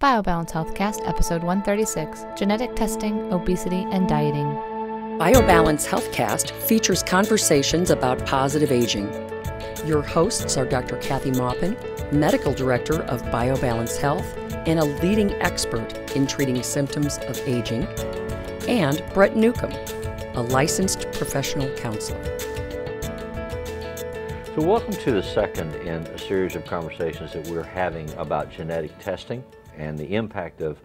BioBalance Healthcast, episode 136 Genetic Testing, Obesity, and Dieting. BioBalance Healthcast features conversations about positive aging. Your hosts are Dr. Kathy Maupin, Medical Director of BioBalance Health and a leading expert in treating symptoms of aging, and Brett Newcomb, a licensed professional counselor. So, welcome to the second in a series of conversations that we're having about genetic testing and the impact of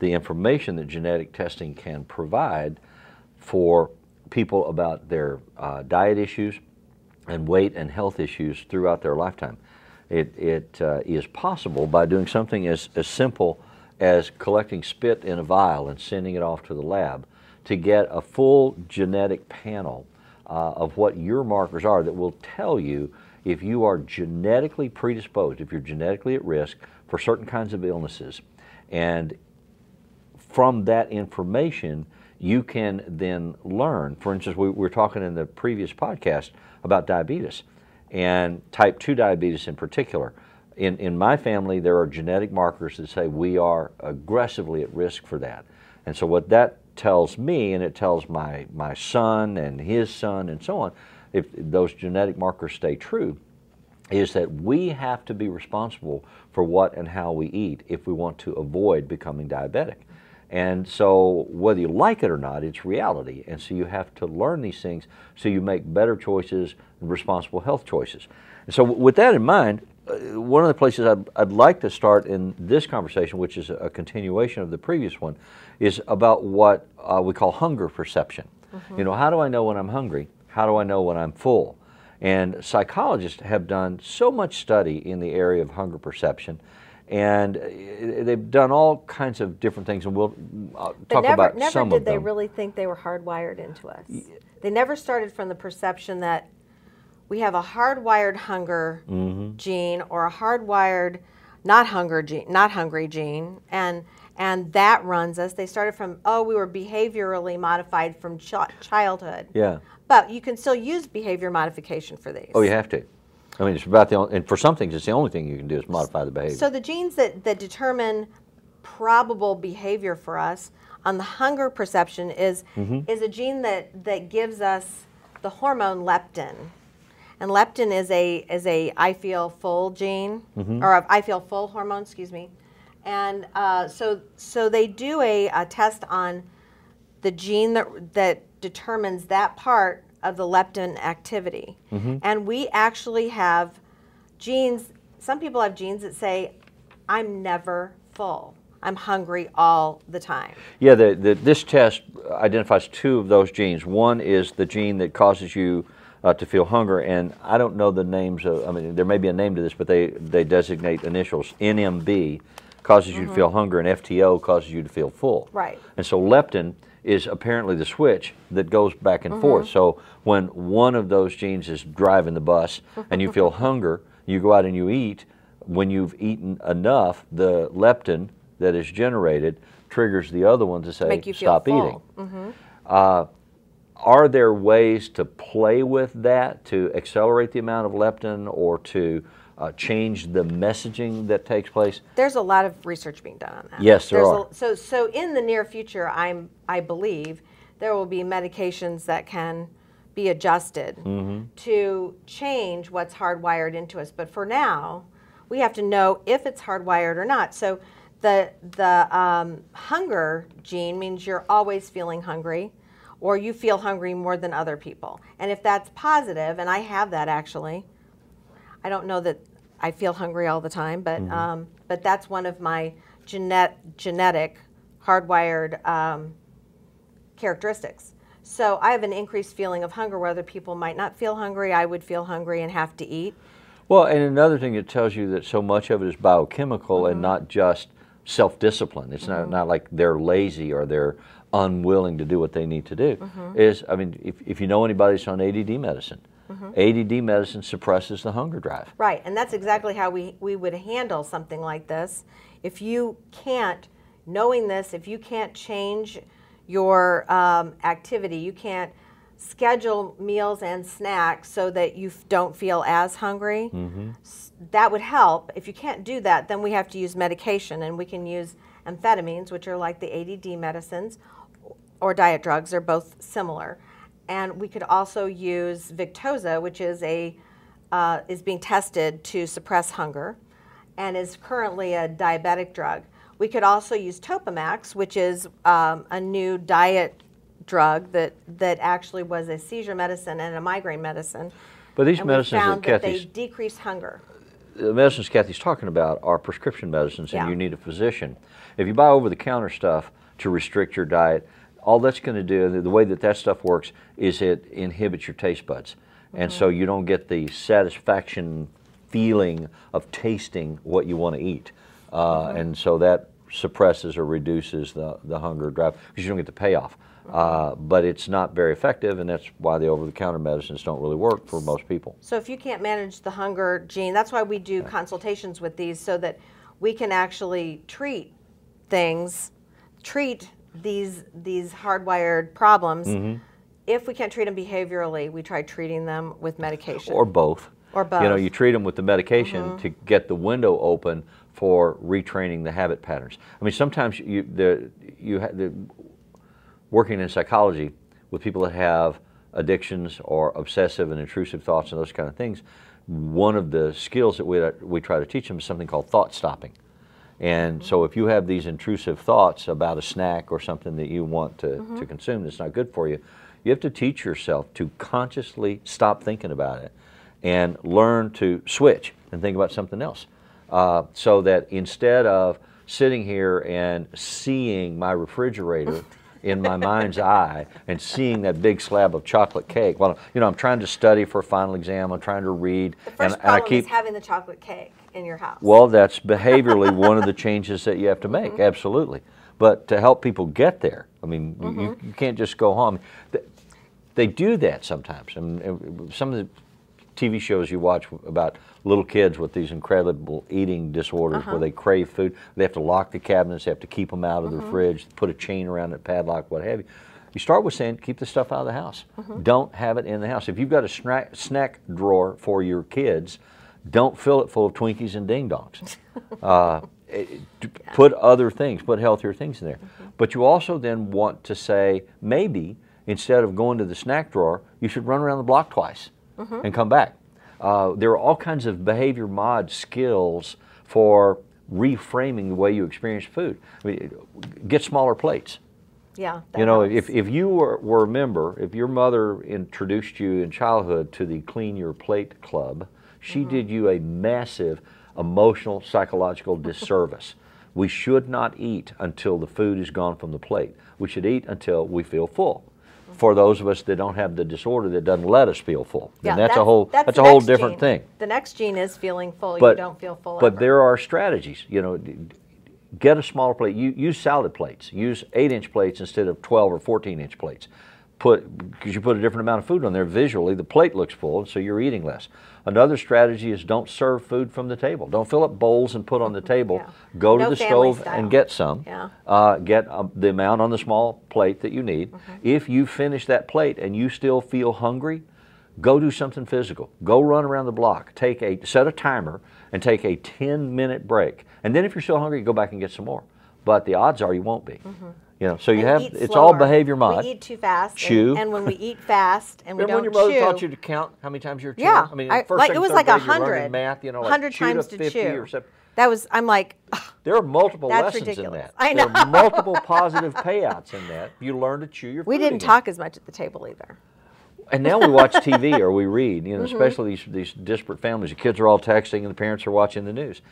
the information that genetic testing can provide for people about their uh, diet issues and weight and health issues throughout their lifetime. It, it uh, is possible by doing something as, as simple as collecting spit in a vial and sending it off to the lab to get a full genetic panel uh, of what your markers are that will tell you if you are genetically predisposed, if you're genetically at risk for certain kinds of illnesses. And from that information, you can then learn. For instance, we, we were talking in the previous podcast about diabetes and type 2 diabetes in particular. In, in my family, there are genetic markers that say we are aggressively at risk for that. And so, what that tells me, and it tells my, my son and his son and so on, if those genetic markers stay true, is that we have to be responsible for what and how we eat if we want to avoid becoming diabetic. And so, whether you like it or not, it's reality. And so, you have to learn these things so you make better choices and responsible health choices. And so, with that in mind, uh, one of the places I'd, I'd, like to start in this conversation, which is a continuation of the previous one, is about what uh, we call hunger perception. Mm-hmm. You know, how do I know when I'm hungry? How do I know when I'm full? And psychologists have done so much study in the area of hunger perception and uh, they've done all kinds of different things, and we'll uh, talk never, about never some of them. Never did they really think they were hardwired into us. They never started from the perception that we have a hardwired hunger mm-hmm. gene or a hardwired not hunger gene, not hungry gene, and and that runs us. They started from oh, we were behaviorally modified from ch- childhood. Yeah. But you can still use behavior modification for these. Oh, you have to. I mean, it's about the only, and for some things, it's the only thing you can do is modify the behavior. So the genes that, that determine probable behavior for us on the hunger perception is mm-hmm. is a gene that that gives us the hormone leptin, and leptin is a is a I feel full gene mm-hmm. or I feel full hormone, excuse me, and uh, so so they do a, a test on the gene that that determines that part of the leptin activity. Mm-hmm. And we actually have genes, some people have genes that say, I'm never full. I'm hungry all the time. Yeah, the, the, this test identifies two of those genes. One is the gene that causes you uh, to feel hunger, and I don't know the names of, I mean, there may be a name to this, but they, they designate initials. NMB causes you mm-hmm. to feel hunger, and FTO causes you to feel full. Right. And so leptin is apparently the switch that goes back and mm-hmm. forth. So when one of those genes is driving the bus and you feel hunger, you go out and you eat. When you've eaten enough, the leptin that is generated triggers the other one to say, stop eating. Mm-hmm. Uh, are there ways to play with that to accelerate the amount of leptin or to uh, change the messaging that takes place? There's a lot of research being done on that. Yes, there There's are. A, so, so in the near future, I'm, I believe there will be medications that can be adjusted mm-hmm. to change what's hardwired into us. But for now, we have to know if it's hardwired or not. So the the um, hunger gene means you're always feeling hungry, or you feel hungry more than other people. And if that's positive, and I have that actually, I don't know that I feel hungry all the time, but mm-hmm. um, but that's one of my genet- genetic hardwired um, characteristics. So I have an increased feeling of hunger where other people might not feel hungry. I would feel hungry and have to eat. Well, and another thing that tells you that so much of it is biochemical mm-hmm. and not just self-discipline. It's mm-hmm. not, not like they're lazy or they're unwilling to do what they need to do. Mm-hmm. Is I mean, if, if you know anybody that's on ADD medicine, Mm-hmm. ADD medicine suppresses the hunger drive. Right, and that's exactly how we, we would handle something like this. If you can't, knowing this, if you can't change your um, activity, you can't schedule meals and snacks so that you f- don't feel as hungry. S- That would help. If you can't do that, then we have to use medication, and we can use amphetamines, which are like the ADD medicines, or diet drugs. They're both similar. And we could also use Victoza, which is a uh, is being tested to suppress hunger, and is currently a diabetic drug. We could also use Topamax, which is um, a new diet drug that that actually was a seizure medicine and a migraine medicine. But these and medicines found that they decrease hunger. the medicines Kathy's talking about are prescription medicines, and Yeah. you need a physician. If you buy over-the-counter stuff to restrict your diet, all that's going to do, the, way that that stuff works, is it inhibits your taste buds, and so you don't get the satisfaction feeling of tasting what you want to eat, uh, and so that suppresses or reduces the, the hunger drive because you don't get the payoff. Uh, but it's not very effective, and that's why the over-the-counter medicines don't really work for most people. So if you can't manage the hunger gene, that's why we do consultations with these so that we can actually treat things, treat these these hardwired problems. Mm-hmm. If we can't treat them behaviorally, we try treating them with medication. or both. Or both. You know, you treat them with the medication to get the window open for retraining the habit patterns. I mean, sometimes you the you ha- the working in psychology with people that have addictions or obsessive and intrusive thoughts and those kind of things. One of the skills that we we try to teach them is something called thought stopping. And so if you have these intrusive thoughts about a snack or something that you want to, to consume that's not good for you, you have to teach yourself to consciously stop thinking about it and learn to switch and think about something else. Uh, so that instead of sitting here and seeing my refrigerator in my mind's eye and seeing that big slab of chocolate cake, well, you know, I'm trying to study for a final exam, I'm trying to read, the first and, and I problem keep is having the chocolate cake in your house. well, that's behaviorally one of the changes that you have to make, mm-hmm. absolutely. But to help people get there, I mean, you- you, mm-hmm. you can't just go home. Th- They do that sometimes. I mean, some of the TV shows you watch about little kids with these incredible eating disorders where uh-huh. they crave food, they have to lock the cabinets, they have to keep them out of the mm-hmm. fridge, put a chain around it, padlock, what have you. You start with saying, keep the stuff out of the house. Don't have it in the house. If you've got a snack, snack drawer for your kids, don't fill it full of Twinkies and Ding Dongs. Uh, it- d- Put other things, put healthier things in there. But you also then want to say, maybe instead of going to the snack drawer, you should run around the block twice and come back. Uh, there are all kinds of behavior mod skills for reframing the way you experience food. I mean, get smaller plates. yeah. You know, helps. if, if you were, were a member, if your mother introduced you in childhood to the Clean Your Plate Club, she Mm-hmm. did you a massive emotional, psychological disservice. We should not eat until the food is gone from the plate. We should eat until we feel full. For those of us that don't have the disorder that doesn't let us feel full, yeah, and that's, a whole that's, the a whole different gene. thing The next gene is feeling full. but you don't feel full. But ever. there are strategies. You know, get a smaller plate. You, use salad plates. Use eight-inch plates instead of twelve or fourteen-inch plates. Put because you put a different amount of food on there visually, the plate looks full, so you're eating less. Another strategy is don't serve food from the table. Don't fill up bowls and put on the table. Yeah. Go to the stove style. and get some. Yeah. Uh, get uh, the amount on the small plate that you need. Mm-hmm. If you finish that plate and you still feel hungry, go do something physical. Go run around the block. Take a set a timer and take a 10 minute break. And then if you're still hungry, go back and get some more. But the odds are you won't be. You know, so you And have it's all slower. behavior mod. We eat too fast. Chew. And, when we eat fast and we Remember when don't your mother chew, taught you to count how many times you're chewing? yeah, I mean, I- first, like second, it was like a grade, you're learning hundred, math. You know, like hundred times to to chew. That was I'm like, ugh, There are multiple lessons in ridiculous. that. I There are multiple positive payouts in that. You learn to chew your food. we didn't again. talk as much at the table either. And now we watch TV or we read, Mm-hmm. you know, especially these, these disparate families. The kids are all texting and the parents are watching the news.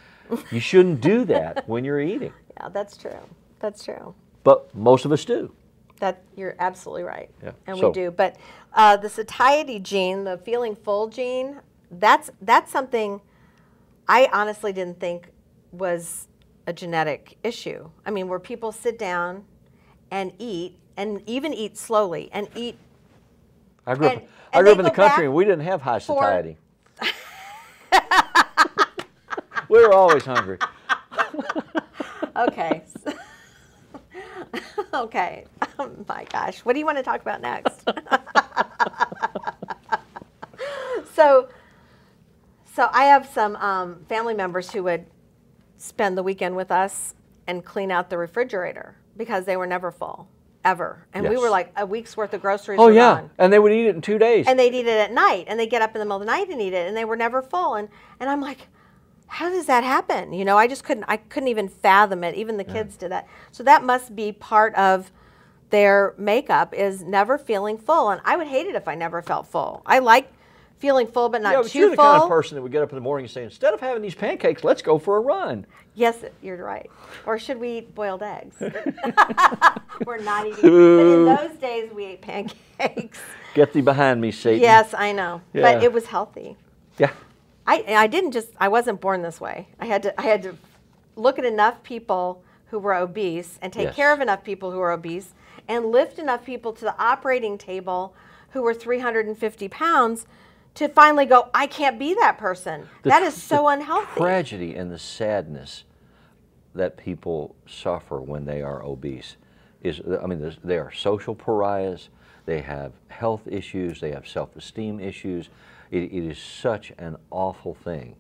You shouldn't do that when you're eating, Yeah, that's true. That's true. But most of us do. That you're absolutely right, Yeah, and so- we do. But uh, the satiety gene, the feeling full gene, that's that's something I honestly didn't think was a genetic issue. I mean, where people sit down and eat, and even eat slowly, and eat. I grew And- up, I grew up in the country and we didn't have high for- satiety. we were always hungry. Okay. okay. Oh my gosh. What do you want to talk about next? so, so I have some um, family members who would spend the weekend with us and clean out the refrigerator because they were never full, ever. And we were like a week's worth of groceries. Oh yeah, gone. and they would eat it in two days. And they'd eat it at night, and they'd get up in the middle of the night and eat it, and they were never full. And and I'm like, how does that happen? You know, I just couldn't. I couldn't even fathom it. Even the kids did that. So that must be part of their makeup is never feeling full. And I would hate it if I never felt full. I like feeling full, but not yeah, but too you're the full. kind of person that would get up in the morning and say, instead of having these pancakes, let's go for a run. Yes, you're right. Or should we eat boiled eggs? We're not eating. But in those days, we ate pancakes. Get thee behind me, Satan. yes, I know. But it was healthy. Yeah. I, I didn't just I wasn't born this way. I had to I had to look at enough people who were obese and take Yes. care of enough people who were obese and lift enough people to the operating table who were 350 pounds to finally go I can't be that person. The that tr- so the unhealthy. Tragedy and the sadness that people suffer when they are obese is, I mean, they are social pariahs. They have health issues. They have self-esteem issues. It, it is such an awful thing,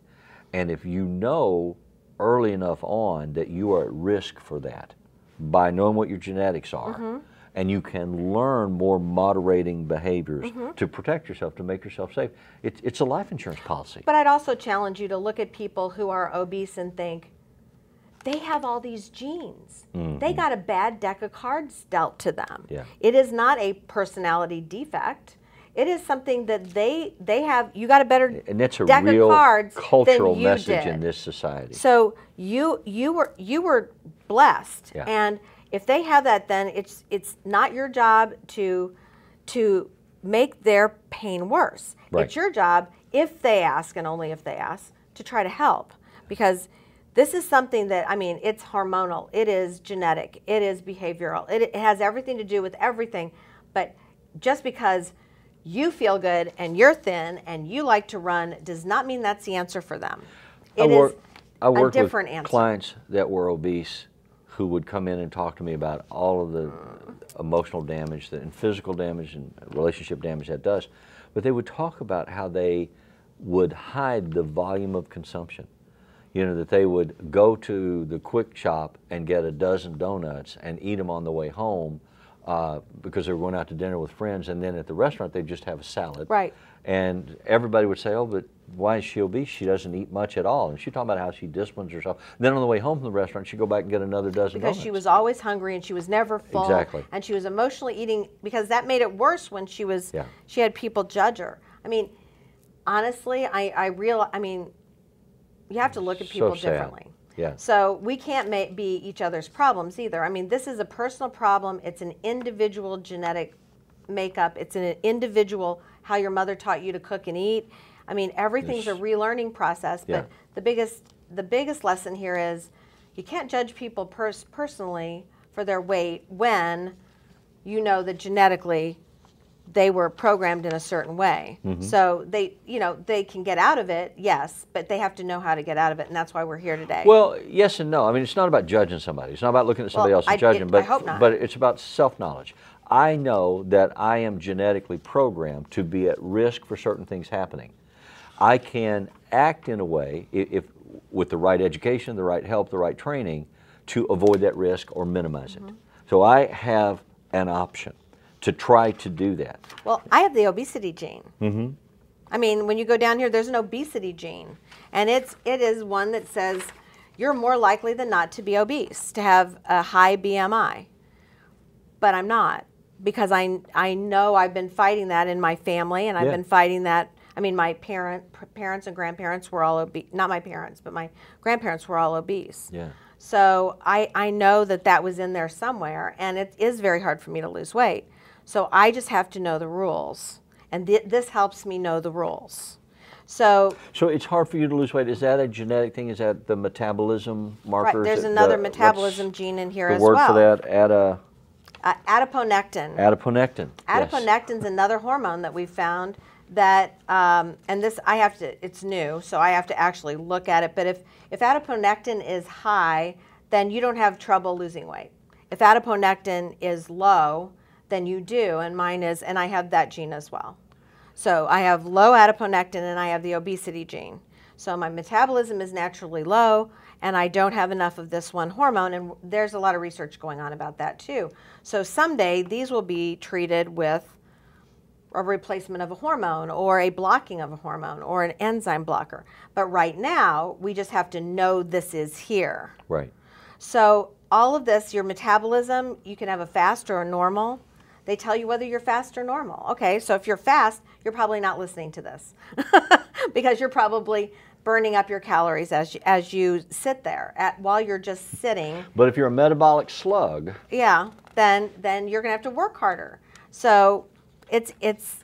and if you know early enough on that you are at risk for that by knowing what your genetics are. Mm-hmm. And you can learn more moderating behaviors Mm-hmm. to protect yourself, to make yourself safe. It's, it's a life insurance policy. But I'd also challenge you to look at people who are obese and think they have all these genes. They got a bad deck of cards dealt to them. Yeah. It is not a personality defect. It is something that they they have. You got a better And that's a deck real of cards cultural message did. in this society. So you you were you were blessed, Yeah. and if they have that, then it's it's not your job to to make their pain worse. Right. It's your job if they ask, and only if they ask, to try to help, because this is something that I mean, it's hormonal, it is genetic, it is behavioral, it, it has everything to do with everything. But just because you feel good and you're thin and you like to run does not mean that's the answer for them. I It is work, I a worked different with answer. clients that were obese who would come in and talk to me about all of the emotional damage that, and physical damage and relationship damage that does. But they would talk about how they would hide the volume of consumption. You know, that they would go to the quick shop and get a dozen donuts and eat them on the way home uh, because they were going out to dinner with friends. And then at the restaurant, they'd just have a salad. Right. And everybody would say, "Oh, but why is she obese? She doesn't eat much at all." And she'd talk about how she disciplines herself. Then on the way home from the restaurant, she'd go back and get another dozen because she was always hungry and she was never full Exactly. and she was emotionally eating because that made it worse when she was Yeah. she had people judge her i mean honestly i i real i mean you have to look at So people sad. differently Yeah. so we can't ma- be each other's problems either. I mean this is a personal problem. It's an individual genetic makeup. It's an individual how your mother taught you to cook and eat. I mean everything's a relearning process but Yeah. the biggest the biggest lesson here is you can't judge people pers- personally for their weight when you know that genetically they were programmed in a certain way. Mm-hmm. So they, you know, they can get out of it, yes, but they have to know how to get out of it, and that's why we're here today. Well, yes and no. I mean, it's not about judging somebody. It's not about looking at somebody Well, else and I- judging, it- but I hope not. but it's about self-knowledge. I know that I am genetically programmed to be at risk for certain things happening. I can act in a way, i- if with the right education, the right help, the right training, to avoid that risk or minimize it. Mm-hmm. So I have an option to try to do that. Well, I have the obesity gene. Mm-hmm. I mean, when you go down here, there's an obesity gene, and it's it is one that says you're more likely than not to be obese, to have a high BMI. But I'm not because I I know I've been fighting that in my family, and I've Yeah. been fighting that. I mean, my parent parents and grandparents were all obese. Not my parents, but my grandparents were all obese. Yeah. So I, I know that that was in there somewhere, and it is very hard for me to lose weight. So I just have to know the rules, and th- this helps me know the rules. So So it's hard for you to lose weight. Is that a genetic thing? Is that the metabolism markers? right, there's another the- metabolism gene in here as well. The word for that, ada, Uh, adiponectin. adiponectin. yes. Another hormone that we found that, um, and this I have to. It's new, so I have to actually look at it. But if if adiponectin is high, then you don't have trouble losing weight. If adiponectin is low, then you do, and mine is, and I have that gene as well. So I have low adiponectin and I have the obesity gene. So my metabolism is naturally low and I don't have enough of this one hormone. And there's a lot of research going on about that too. So someday these will be treated with a replacement of a hormone or a blocking of a hormone or an enzyme blocker. But right now, we just have to know this is here. Right. So all of this, your metabolism, you can have a fast or a normal. They tell you whether you're fast or normal. Okay, so if you're fast, you're probably not listening to this because you're probably burning up your calories as you, as you sit there at, while you're just sitting. But if you're a metabolic slug, Yeah, then then you're gonna have to work harder. So it's it's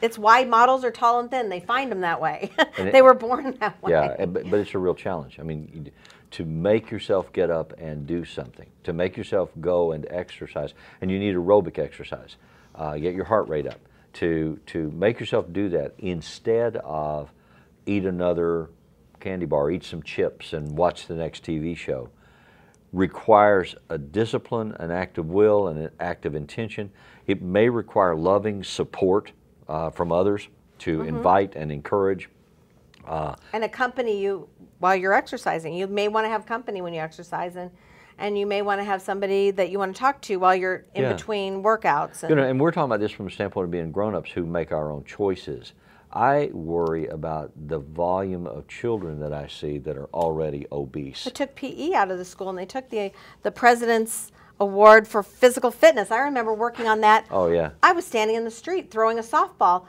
it's why models are tall and thin. They find them that way. And it- they were born that way. yeah, but, but it's a real challenge. I mean, to make yourself get up and do something, to make yourself go and exercise, and you need aerobic exercise, uh, get your heart rate up. To to make yourself do that instead of eat another candy bar, eat some chips, and watch the next TV show requires a discipline, an act of will, and an act of intention. It may require loving support uh, from others to Mm-hmm. invite and encourage. and accompany you while you're exercising. You may want to have company when you exercise, and and you may want to have somebody that you want to talk to while you're in Yeah. between workouts. And, You know, and we're talking about this from the standpoint of being grown-ups who make our own choices. I worry about the volume of children that I see that are already obese. They took PE out of the school, and they took the the president's award for physical fitness. I remember working on that. Oh yeah. I was standing in the street throwing a softball.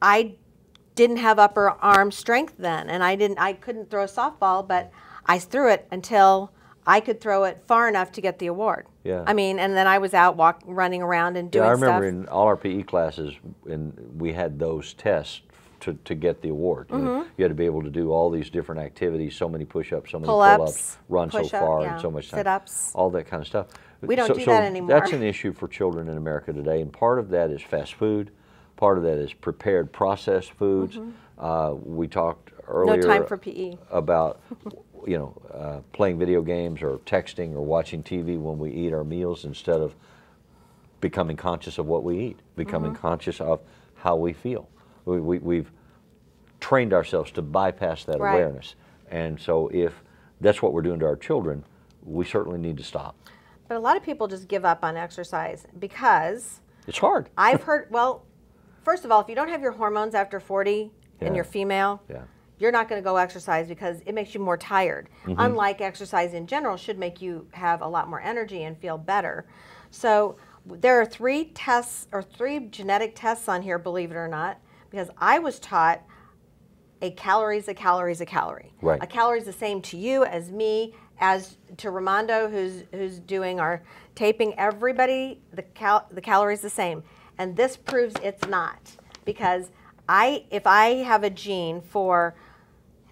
I didn't have upper arm strength then, and I didn't. I couldn't throw a softball, but I threw it until I could throw it far enough to get the award. Yeah. I mean, and then I was out walk, running around and doing Yeah, I remember stuff. in all our PE classes, and we had those tests to, to get the award. You, know, mm-hmm. you had to be able to do all these different activities, so many push-ups, so many Pull-ups, pull-ups, run so far yeah, and so much time, sit-ups. all that kind of stuff. We don't so, do so that anymore. That's an issue for children in America today, and part of that is fast food. Part of that is prepared processed foods. Uh, we talked earlier no time for PE. about you know uh, playing video games or texting or watching TV when we eat our meals instead of becoming conscious of what we eat, becoming Mm-hmm. conscious of how we feel. We, we, we've trained ourselves to bypass that Right. awareness, and so if that's what we're doing to our children, we certainly need to stop. But a lot of people just give up on exercise because It's hard. I've heard. Well, first of all, if you don't have your hormones after 40 Yeah. and you're female, Yeah. you're not going to go exercise because it makes you more tired. Mm-hmm. Unlike exercise in general, should make you have a lot more energy and feel better. So there are three tests or three genetic tests on here, believe it or not, because I was taught a calorie is a calorie is a calorie. Right. A calorie is the same to you as me as to Ramondo, who's who's doing our taping. Everybody, the cal the calorie is the same, and this proves it's not because I if I have a gene for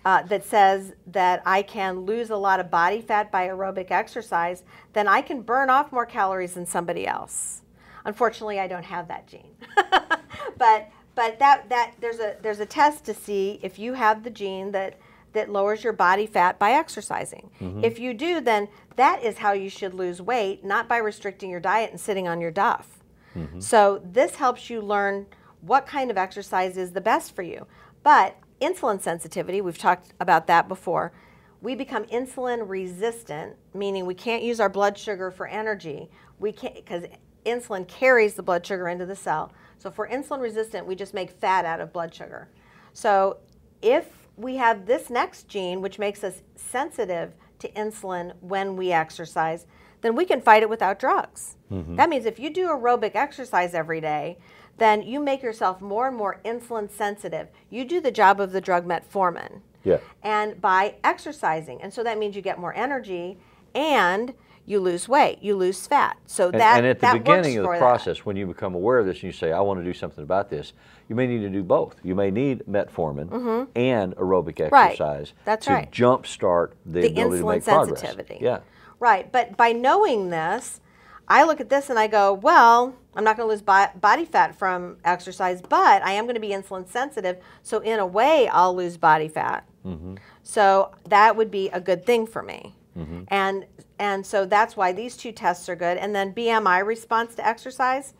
uh, that says that I can lose a lot of body fat by aerobic exercise, then I can burn off more calories than somebody else. Unfortunately, I don't have that gene. but but that that there's a there's a test to see if you have the gene that that lowers your body fat by exercising. Mm-hmm. If you do, then that is how you should lose weight, not by restricting your diet and sitting on your duff. Mm-hmm. So this helps you learn what kind of exercise is the best for you. But insulin sensitivity, we've talked about that before. We become insulin resistant, meaning we can't use our blood sugar for energy. We can't because insulin carries the blood sugar into the cell. So if we're insulin resistant, we just make fat out of blood sugar. So if we have this next gene, which makes us sensitive to insulin when we exercise, then we can fight it without drugs. Mm-hmm. That means if you do aerobic exercise every day, then you make yourself more and more insulin sensitive. You do the job of the drug metformin. Yeah. And by exercising. And so that means you get more energy and you lose weight, you lose fat. So And, that and at the that beginning of the that. process, when you become aware of this and you say, I want to do something about this, you may need to do both. You may need metformin and aerobic Mm-hmm. Right. exercise That's to right. jumpstart the, the ability to make progress. sensitivity. Yeah. Right. But by knowing this, I look at this and I go, well, I'm not going to lose bo- body fat from exercise, but I am going to be insulin sensitive. So, in a way, I'll lose body fat. Mm-hmm. So, that would be a good thing for me. Mm-hmm. And, and so that's why these two tests are good. And then BMI response to exercise.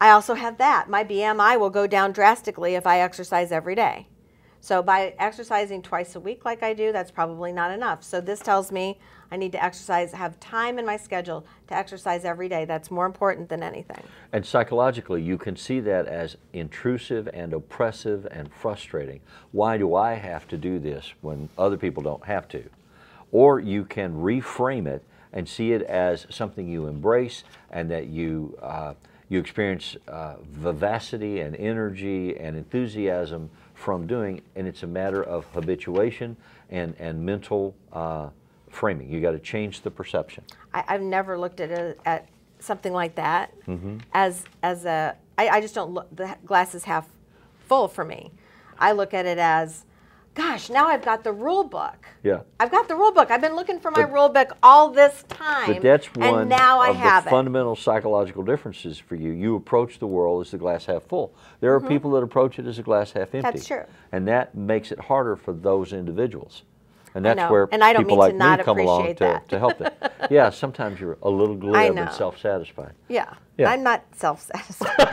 I also have that. My BMI will go down drastically if I exercise every day. So by exercising twice a week like I do, that's probably not enough. So this tells me I need to exercise, have time in my schedule to exercise every day. That's more important than anything. And psychologically, you can see that as intrusive and oppressive and frustrating. Why do I have to do this when other people don't have to? Or you can reframe it and see it as something you embrace and that you, uh, you experience uh, vivacity and energy and enthusiasm from doing, and it's a matter of habituation and, and mental uh, framing. You got to change the perception. I, have never looked at it, at something like that mm-hmm. as as a. I, I just don't look. The glass is half full for me. I look at it as gosh, now I've got the rule book. Yeah. I've got the rule book. I've been looking for my but, rule book all this time. But that's one and now I of have the fundamental psychological differences for you. You approach the world as the glass half full. There are mm-hmm. people that approach it as a glass half empty. That's true. And that makes it harder for those individuals. And that's where and I don't people mean like me come along to, to, help them. yeah, sometimes you're a little glib and self-satisfied. Yeah. yeah. I'm not self-satisfied.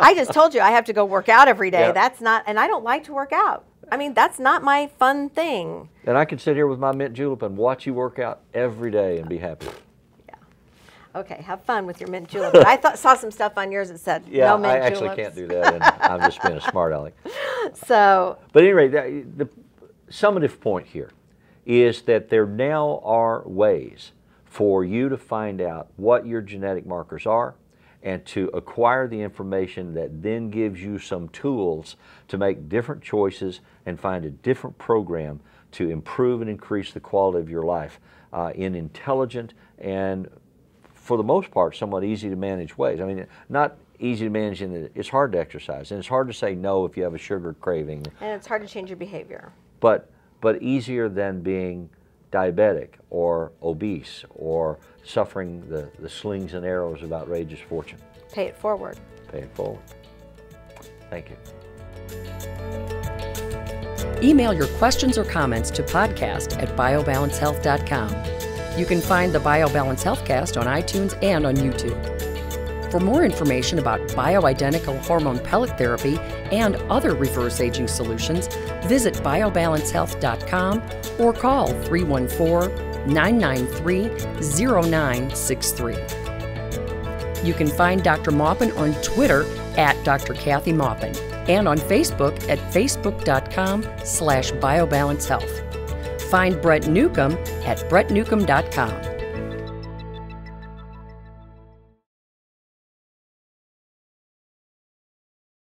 I just told you I have to go work out every day. Yeah. That's not, and I don't like to work out. I mean, that's not my fun thing. And I can sit here with my mint julep and watch you work out every day and be happy. Yeah. Okay, have fun with your mint julep. I thought saw some stuff on yours that said yeah, no mint I actually juleps. can't do that, and I'm just being a smart aleck. So. But anyway, the, the summative point here is that there now are ways for you to find out what your genetic markers are and to acquire the information that then gives you some tools to make different choices and find a different program to improve and increase the quality of your life uh, in intelligent and, for the most part, somewhat easy to manage ways. I mean, not easy to manage in that it's hard to exercise and it's hard to say no if you have a sugar craving. And it's hard to change your behavior. But, but easier than being diabetic or obese or suffering the, the slings and arrows of outrageous fortune. Pay it forward. Pay it forward. Thank you. Email your questions or comments to podcast at biobalancehealth.com. You can find the BioBalance Healthcast on iTunes and on YouTube. For more information about bioidentical hormone pellet therapy and other reverse aging solutions, visit biobalancehealth.com or call 314 993 0963. You can find Dr. Maupin on Twitter at Dr. Kathy Maupin and on Facebook at facebook.com slash biobalancehealth. Find Brett Newcomb at brettnewcomb.com.